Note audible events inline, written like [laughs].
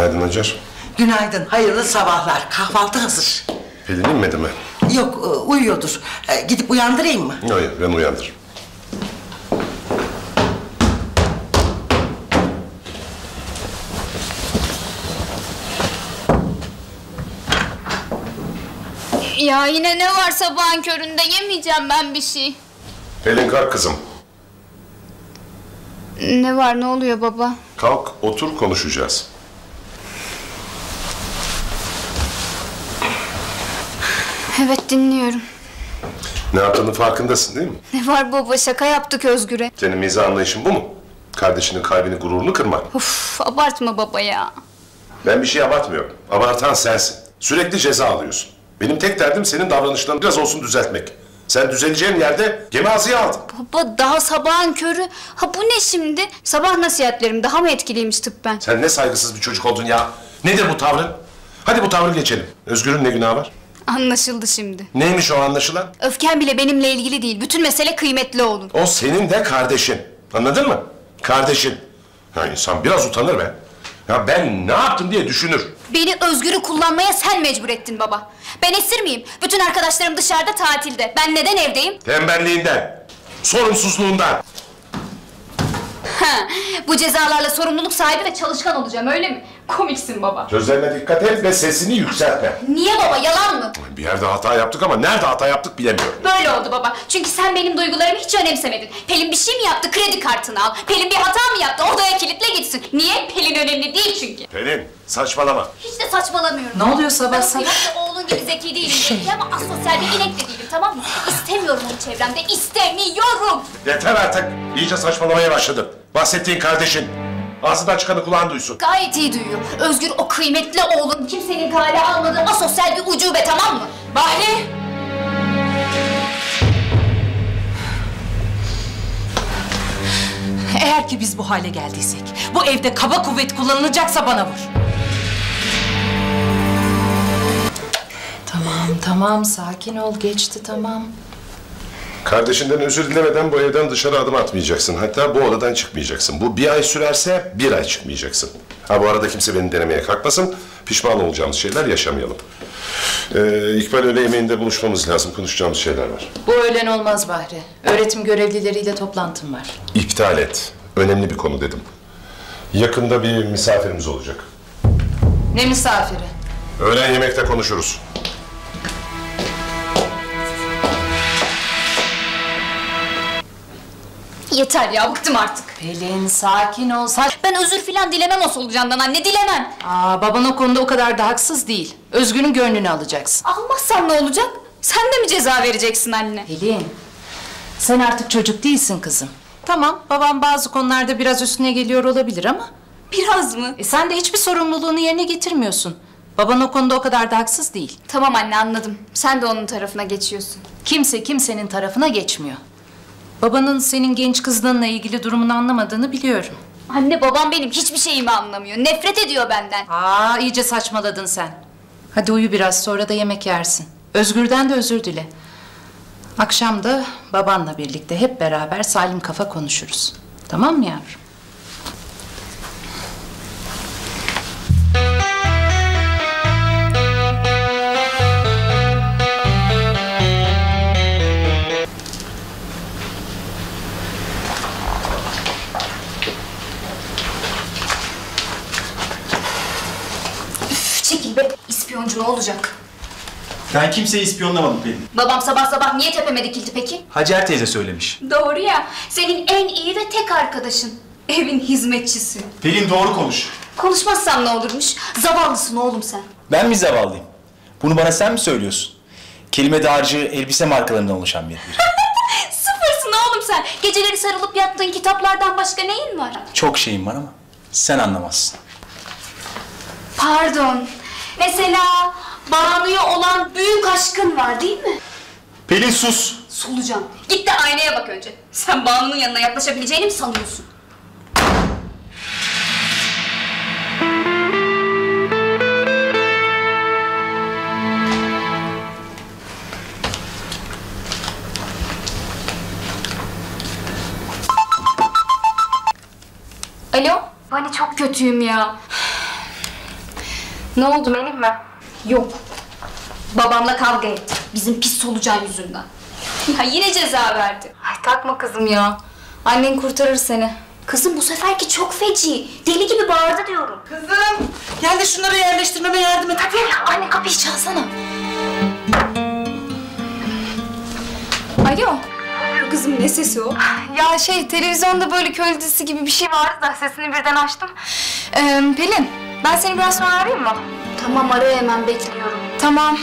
Günaydın Hacer. Günaydın, hayırlı sabahlar. Kahvaltı hazır. Pelin inmedi mi? Yok, e, uyuyordur. E, Gidip uyandırayım mı? Hayır, ben uyandır. Ya yine ne var sabahın köründe yemeyeceğim ben bir şey. Pelin kalk kızım. Ne var ne oluyor baba? Kalk, otur konuşacağız. Evet dinliyorum. Ne yaptığının farkındasın değil mi? Ne var baba şaka yaptık Özgür'e. Senin mizah anlayışın bu mu? Kardeşinin kalbini, gururunu kırmak. Uf abartma baba ya. Ben bir şey abartmıyorum. Abartan sensin. Sürekli ceza alıyorsun. Benim tek derdim senin davranışlarını biraz olsun düzeltmek. Sen düzeleceğin yerde gemi ağzıya aldın. Baba daha sabahın körü. Ha bu ne şimdi? Sabah nasihatlerim daha mı etkiliymiş tıbben? Sen ne saygısız bir çocuk oldun ya. Nedir bu tavrın? Hadi bu tavrı geçelim. Özgür'ün ne günahı var? Anlaşıldı şimdi. Neymiş o anlaşılan? Öfken bile benimle ilgili değil. Bütün mesele kıymetli oğlum. O senin de kardeşin. Anladın mı? Kardeşin. Ya insan biraz utanır be. Ya ben ne yaptım diye düşünür. Beni Özgür'ü kullanmaya sen mecbur ettin baba. Ben esir miyim? Bütün arkadaşlarım dışarıda tatilde. Ben neden evdeyim? Tembelliğinden, sorumsuzluğundan. Ha, bu cezalarla sorumluluk sahibi ve çalışkan olacağım öyle mi? Komiksin baba. Sözlerine dikkat et ve sesini yükseltme. Niye baba yalan mı? Bir yerde hata yaptık ama nerede hata yaptık bilemiyorum. Böyle oldu baba. Çünkü sen benim duygularımı hiç önemsemedin. Pelin bir şey mi yaptı? Kredi kartını al. Pelin bir hata mı yaptı? Odaya kilitle gitsin. Niye? Pelin önemli değil çünkü. Pelin, saçmalama. Hiç de saçmalamıyorum. Ne oluyor sabah Ben sabah? kıymetli oğlun gibi zeki değilim belki ama asosyal bir inek de değilim tamam mı? İstemiyorum onu çevremde. İstemiyorum. Yeter artık. İyice saçmalamaya başladın. Bahsettiğin kardeşin. Ağzından çıkanı kulağın duysun. Gayet iyi duyuyor. Özgür o kıymetli oğlun kimsenin kale almadığı asosyal bir ucube tamam mı? Bahri! Eğer ki biz bu hale geldiysek, bu evde kaba kuvvet kullanılacaksa bana vur. Tamam tamam sakin ol geçti tamam. Kardeşinden özür dilemeden bu evden dışarı adım atmayacaksın. Hatta bu odadan çıkmayacaksın. Bu bir ay sürerse bir ay çıkmayacaksın. Ha bu arada kimse beni denemeye kalkmasın. Pişman olacağımız şeyler yaşamayalım. Ee, İkbal öğle yemeğinde buluşmamız lazım. Konuşacağımız şeyler var. Bu öğlen olmaz Bahri. Öğretim görevlileriyle toplantım var. İptal et. Önemli bir konu dedim. Yakında bir misafirimiz olacak. Ne misafiri? Öğlen yemekte konuşuruz. Yeter ya bıktım artık. Pelin sakin ol. Sakin. Ben özür filan dilemem o solucandan anne dilemem. Aa, baban o konuda o kadar da haksız değil. Özgür'ün gönlünü alacaksın. Almazsam ne olacak? Sen de mi ceza vereceksin anne? Pelin sen artık çocuk değilsin kızım. Tamam babam bazı konularda biraz üstüne geliyor olabilir ama... Biraz mı? E, sen de hiçbir sorumluluğunu yerine getirmiyorsun. Baban o konuda o kadar da haksız değil. Tamam anne anladım. Sen de onun tarafına geçiyorsun. Kimse kimsenin tarafına geçmiyor. Babanın senin genç kızlığınla ilgili durumunu anlamadığını biliyorum. Anne babam benim hiçbir şeyimi anlamıyor. Nefret ediyor benden. Aa iyice saçmaladın sen. Hadi uyu biraz sonra da yemek yersin. Özgür'den de özür dile. Akşam da babanla birlikte hep beraber salim kafa konuşuruz. Tamam mı yavrum? İspiyoncu ne olacak? Ben kimseyi ispiyonlamadım Pelin. Babam sabah sabah niye tepeme dikildi peki? Hacer teyze söylemiş. Doğru ya. Senin en iyi ve tek arkadaşın. Evin hizmetçisi. Pelin doğru konuş. Konuşmazsam ne olurmuş? Zavallısın oğlum sen. Ben mi zavallıyım? Bunu bana sen mi söylüyorsun? Kelime dağarcığı elbise markalarından oluşan bir biri. [laughs] Sıfırsın oğlum sen. Geceleri sarılıp yattığın kitaplardan başka neyin var? Çok şeyim var ama sen anlamazsın. Pardon. Mesela Banu'ya olan büyük aşkın var değil mi? Pelin sus. Solucan. Git de aynaya bak önce. Sen Banu'nun yanına yaklaşabileceğini mi sanıyorsun? Alo? Bani çok kötüyüm ya. Ne oldu Melih mi? Yok. Babamla kavga etti. Bizim pis solucan yüzünden. Ya yine ceza verdi. Ay takma kızım ya. Annen kurtarır seni. Kızım bu seferki çok feci. Deli gibi bağırdı diyorum. Kızım gel de şunları yerleştirmeme yardım et. Hadi. Anne kapıyı çalsana. Alo. Kızım ne sesi o? Ya şey televizyonda böyle köy dizisi gibi bir şey vardı da sesini birden açtım. Ee, Pelin ben seni biraz sonra arayayım mı? Tamam ara hemen bekliyorum. Tamam.